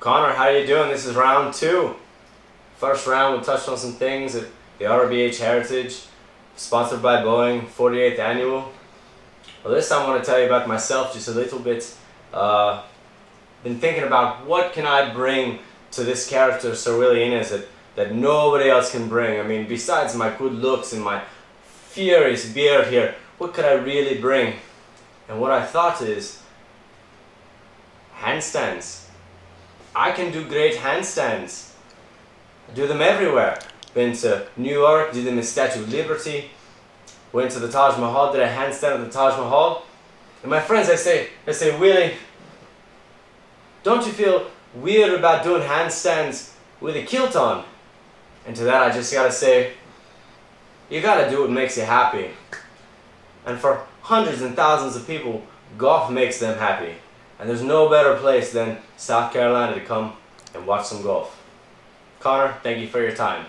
Connor, how are you doing? This is round two. First round, we touched on some things at the RBC Heritage, sponsored by Boeing, 48th annual. Well, this time I want to tell you about myself just a little bit. Uh, been thinking about what can I bring to this character Sir Willie Innes that, that nobody else can bring. I mean, besides my good looks and my furious beard here, what could I really bring? And what I thought is, handstands. I can do great handstands. I do them everywhere. Been to New York, did them in Statue of Liberty. Went to the Taj Mahal, did a handstand at the Taj Mahal. And my friends, I say, I say, Willie, don't you feel weird about doing handstands with a kilt on? And to that I just gotta say, you gotta do what makes you happy. And for hundreds and thousands of people, golf makes them happy. And there's no better place than South Carolina to come and watch some golf. Connor, thank you for your time.